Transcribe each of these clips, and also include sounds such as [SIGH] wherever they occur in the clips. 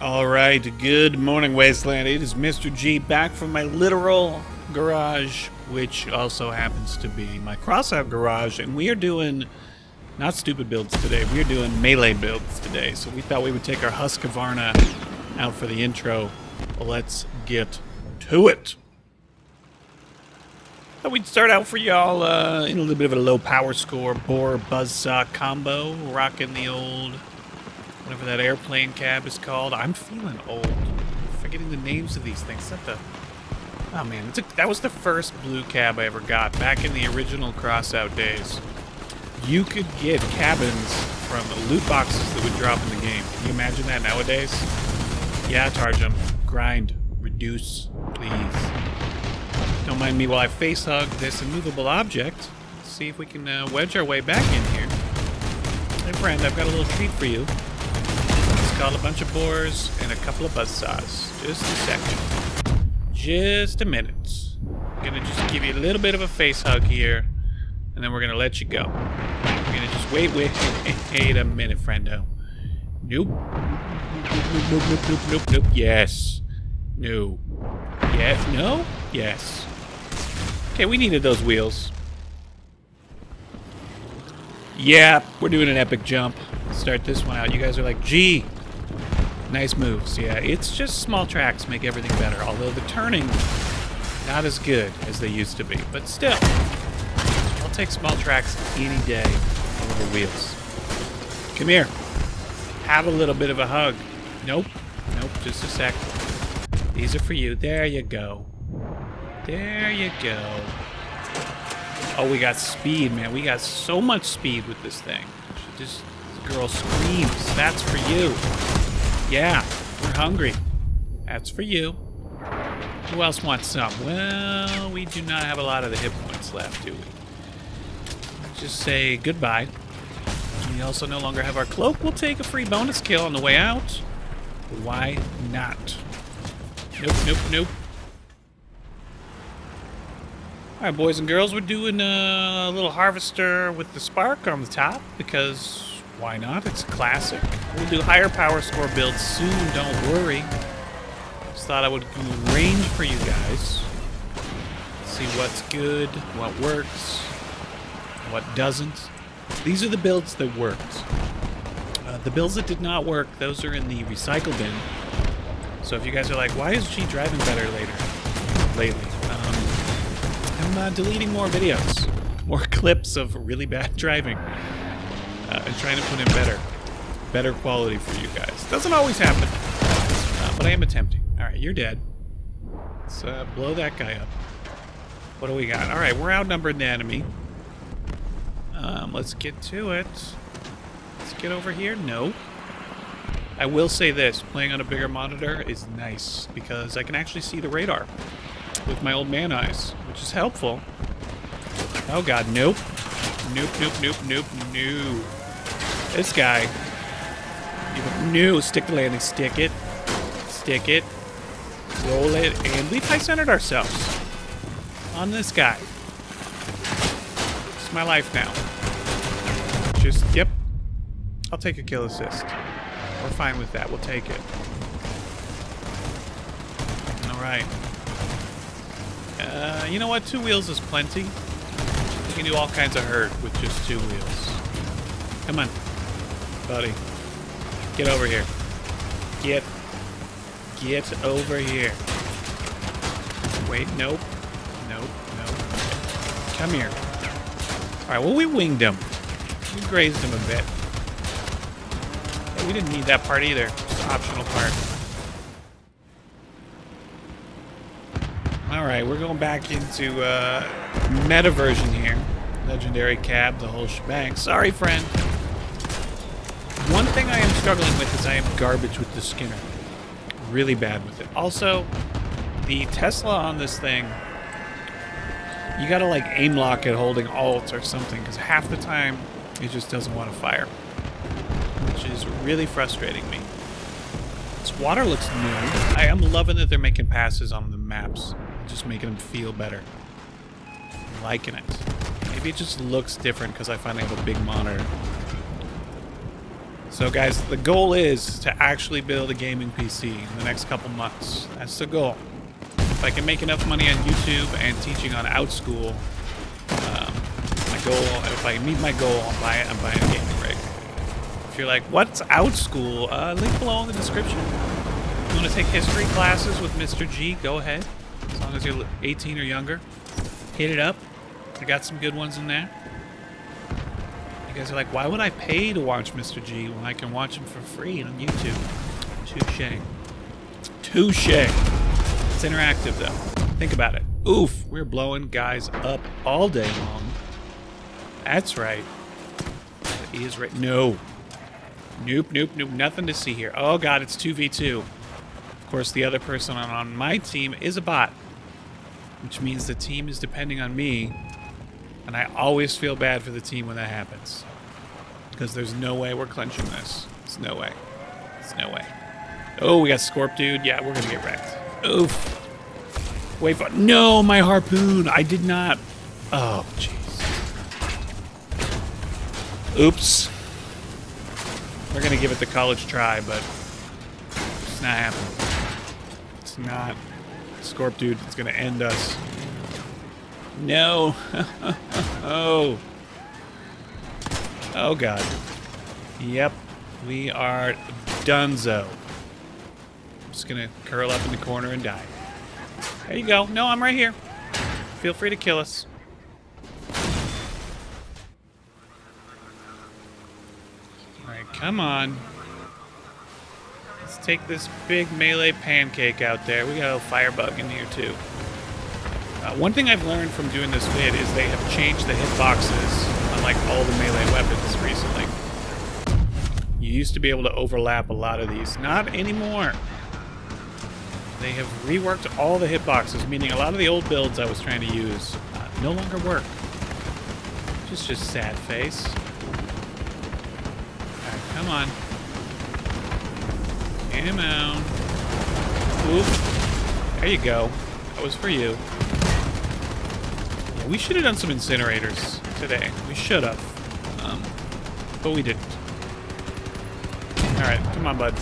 All right, good morning, Wasteland. It is Mr. G back from my literal garage, which also happens to be my crossout garage, and we are doing not stupid builds today. We are doing melee builds today. So we thought we would take our Husqvarna out for the intro. Let's get to it. Thought we'd start out for y'all uh, in a little bit of a low power score Boar Buzzsaw combo, rocking the old whatever that airplane cab is called. I'm feeling old. Forgetting the names of these things. Is that the Oh man, a, that was the first blue cab I ever got back in the original crossout days. You could get cabins from loot boxes that would drop in the game. Can you imagine that nowadays? Yeah, Tarjum. Grind. Reduce. Please. Don't mind me while I face hug this immovable object. See if we can uh, wedge our way back in here. Hey friend, I've got a little treat for you. Call a bunch of boars and a couple of buzzsaws. Just a second. Just a minute. I'm gonna just give you a little bit of a face hug here, and then we're gonna let you go. We're gonna just wait, wait, [LAUGHS] wait a minute, friendo. Nope. Nope, nope, nope, nope, nope, nope. Yes. No. Yes. No? Yes. Okay, we needed those wheels. Yeah, we're doing an epic jump. Start this one out. You guys are like, gee, Nice moves. Yeah, it's just small tracks make everything better. Although the turning, not as good as they used to be. But still, I'll take small tracks any day over wheels. Come here. Have a little bit of a hug. Nope. Nope, just a sec. These are for you. There you go. There you go. Oh, we got speed, man. We got so much speed with this thing. Just, this girl screams. That's for you. Yeah, we're hungry. That's for you. Who else wants some? Well, we do not have a lot of the hit points left, do we? Just say goodbye. We also no longer have our cloak. We'll take a free bonus kill on the way out. Why not? Nope, nope, nope. Alright, boys and girls, we're doing a little harvester with the spark on the top because why not? It's classic. We'll do higher power score builds soon, don't worry. Just thought I would do range for you guys. See what's good, what works, what doesn't. These are the builds that worked. Uh, the builds that did not work, those are in the recycle bin. So if you guys are like, why is she driving better later, lately? Um, I'm uh, deleting more videos, [LAUGHS] more clips of really bad driving uh, and trying to put in better, better quality for you guys. Doesn't always happen, uh, but I am attempting. All right, you're dead. Let's uh, blow that guy up. What do we got? All right, we're outnumbered the enemy. Um, let's get to it. Let's get over here. No. I will say this, playing on a bigger monitor is nice because I can actually see the radar with my old man eyes, which is helpful. Oh god, nope. Nope, nope, nope, nope, no. This guy. No, stick the landing. Stick it. Stick it. Roll it. And we've high-centered ourselves on this guy. It's my life now. Just, yep. I'll take a kill assist. We're fine with that. We'll take it. Alright. Uh, you know what? Two wheels is plenty. We can do all kinds of hurt with just two wheels. Come on buddy. Get over here. Get. Get over here. Wait, nope. Nope, nope. Come here. Alright, well, we winged him. We grazed him a bit. Yeah, we didn't need that part either. It's an optional part. Alright, we're going back into uh, meta version here. Legendary cab, the whole shebang. Sorry, friend. One thing I am struggling with is I am garbage with the Skinner. Really bad with it. Also, the Tesla on this thing, you gotta like aim lock it holding Alt or something, because half the time it just doesn't want to fire. Which is really frustrating me. This water looks new. I am loving that they're making passes on the maps. Just making them feel better. I'm liking it. Maybe it just looks different because I finally have a big monitor. So guys, the goal is to actually build a gaming PC in the next couple months. That's the goal. If I can make enough money on YouTube and teaching on Outschool, um, my goal, if I meet my goal, I'll buy, I'm buying a gaming rig. If you're like, what's Outschool? Uh, link below in the description. You want to take history classes with Mr. G, go ahead. As long as you're 18 or younger. Hit it up. I got some good ones in there. You guys are like, why would I pay to watch Mr. G when I can watch him for free on YouTube? Touche. Touche. It's interactive, though. Think about it. Oof, we're blowing guys up all day long. That's right. That is right. No. Nope, nope, nope. Nothing to see here. Oh, God, it's 2v2. Of course, the other person on my team is a bot, which means the team is depending on me and I always feel bad for the team when that happens. Because there's no way we're clenching this. There's no way. There's no way. Oh, we got Scorp dude. Yeah, we're going to get wrecked. Oof. Wait for... No, my harpoon. I did not... Oh, jeez. Oops. We're going to give it the college try, but it's not happening. It's not. Scorp dude It's going to end us. No. [LAUGHS] oh. Oh, God. Yep. We are donezo. I'm just going to curl up in the corner and die. There you go. No, I'm right here. Feel free to kill us. Alright, come on. Let's take this big melee pancake out there. We got a firebug in here, too. Uh, one thing I've learned from doing this vid is they have changed the hitboxes on like all the melee weapons recently. You used to be able to overlap a lot of these. Not anymore. They have reworked all the hitboxes, meaning a lot of the old builds I was trying to use uh, no longer work. Just just sad face. Come on. Come Oop. There you go. That was for you. We should have done some incinerators today. We should have. Um, but we didn't. Alright, come on, bud.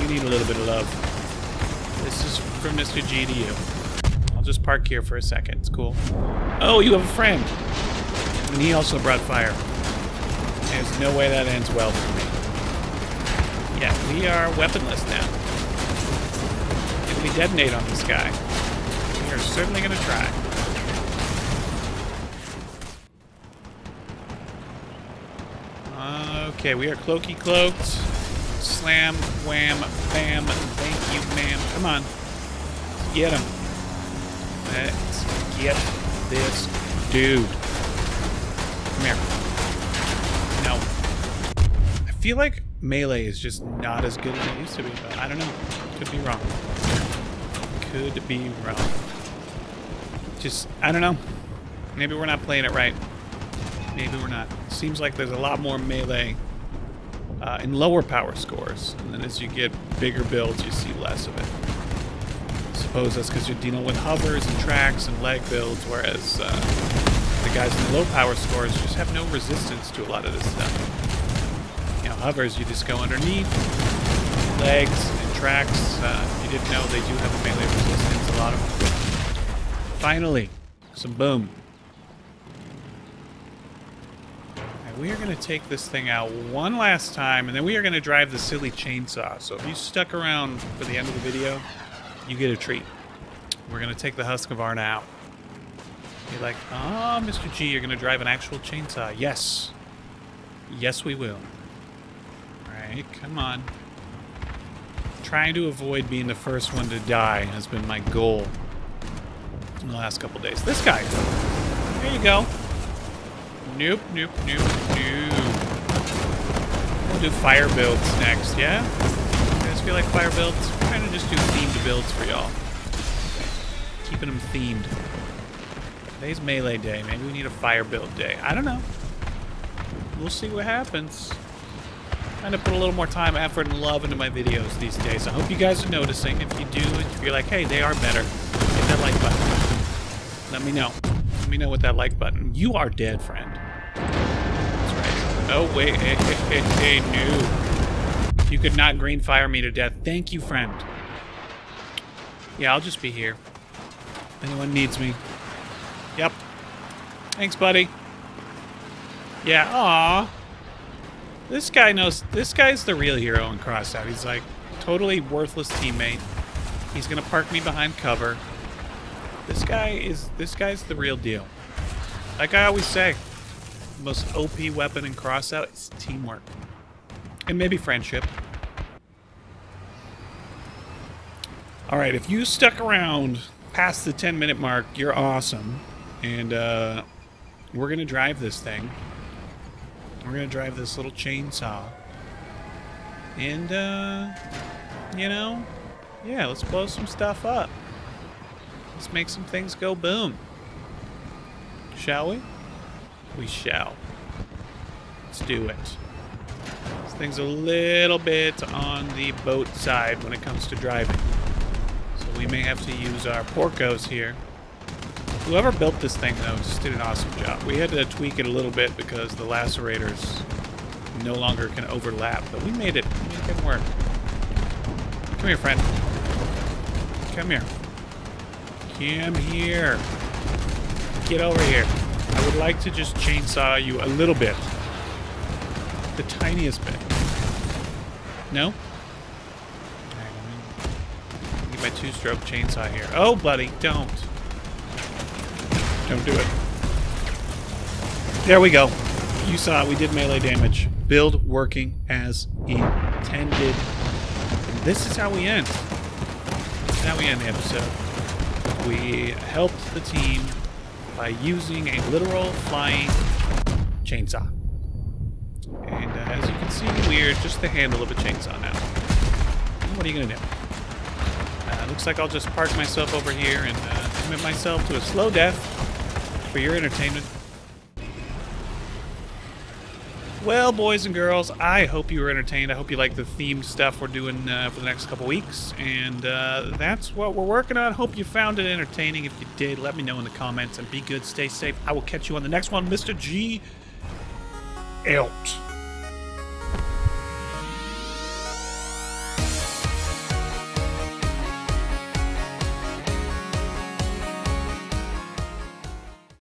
You need a little bit of love. This is from Mr. G to you. I'll just park here for a second. It's cool. Oh, you have a friend! And he also brought fire. There's no way that ends well for me. Yeah, we are weaponless now. If we detonate on this guy, we are certainly going to try. Okay, we are cloaky cloaked. Slam, wham, bam, thank you, ma'am. Come on. Get him. Let's get this dude. Come here. No. I feel like melee is just not as good as it used to be, but I don't know. Could be wrong. Could be wrong. Just, I don't know. Maybe we're not playing it right. Maybe we're not. Seems like there's a lot more melee uh, in lower power scores. And then as you get bigger builds, you see less of it. I suppose that's because you're dealing with hovers and tracks and leg builds, whereas uh, the guys in the low power scores just have no resistance to a lot of this stuff. You know, hovers, you just go underneath. Legs and tracks, uh, you didn't know they do have a melee resistance, a lot of them. Finally, some boom. We are going to take this thing out one last time, and then we are going to drive the silly chainsaw. So if you stuck around for the end of the video, you get a treat. We're going to take the Husqvarna out. You're like, ah, oh, Mr. G, you're going to drive an actual chainsaw. Yes. Yes, we will. All right, come on. Trying to avoid being the first one to die has been my goal in the last couple days. This guy. There you go. Nope, nope, nope, nope. We'll do fire builds next, yeah? You guys feel like fire builds? We're trying to just do themed builds for y'all. Keeping them themed. Today's melee day. Maybe we need a fire build day. I don't know. We'll see what happens. Trying to put a little more time, effort, and love into my videos these days. I hope you guys are noticing. If you do, if you're like, hey, they are better, hit that like button. Let me know. Let me know with that like button. You are dead, friend. Oh, wait. Hey, hey, hey, hey. You could not green fire me to death, thank you, friend. Yeah, I'll just be here. If anyone needs me. Yep. Thanks, buddy. Yeah, aw. This guy knows, this guy's the real hero in Crossout. He's like, totally worthless teammate. He's gonna park me behind cover. This guy is, this guy's the real deal. Like I always say, most OP weapon in Crossout is teamwork. And maybe friendship. Alright, if you stuck around past the 10 minute mark, you're awesome. And uh, we're gonna drive this thing. We're gonna drive this little chainsaw. And, uh, you know, yeah, let's blow some stuff up. Let's make some things go boom. Shall we? We shall. Let's do it. This thing's a little bit on the boat side when it comes to driving. So we may have to use our porcos here. Whoever built this thing, though, just did an awesome job. We had to tweak it a little bit because the lacerators no longer can overlap, but we made it. We made it work. Come here, friend. Come here. Come here. Get over here. I would like to just chainsaw you a little bit. The tiniest bit. No? Get my two-stroke chainsaw here. Oh, buddy, don't. Don't do it. There we go. You saw it. We did melee damage. Build working as intended. And this is how we end. This is how we end the episode. We helped the team by using a literal flying chainsaw. And uh, as you can see, we're just the handle of a chainsaw now. What are you going to do? Uh, looks like I'll just park myself over here and uh, commit myself to a slow death for your entertainment. Well, boys and girls, I hope you were entertained. I hope you like the themed stuff we're doing uh, for the next couple weeks. And uh, that's what we're working on. Hope you found it entertaining. If you did, let me know in the comments. And be good, stay safe. I will catch you on the next one. Mr. G out.